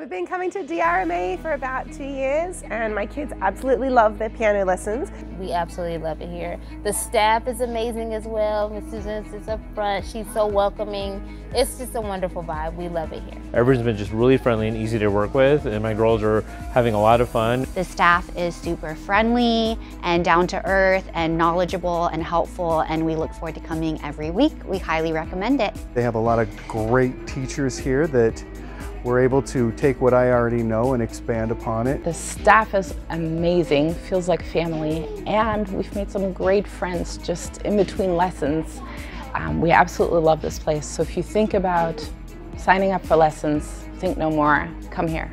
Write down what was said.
We've been coming to DRMA for about two years and my kids absolutely love their piano lessons. We absolutely love it here. The staff is amazing as well. Miss Susan is up front. She's so welcoming. It's just a wonderful vibe. We love it here. Everyone's been just really friendly and easy to work with and my girls are having a lot of fun. The staff is super friendly and down to earth and knowledgeable and helpful and we look forward to coming every week. We highly recommend it. They have a lot of great teachers here that we're able to take what I already know and expand upon it. The staff is amazing, feels like family, and we've made some great friends just in between lessons. Um, we absolutely love this place, so if you think about signing up for lessons, think no more, come here.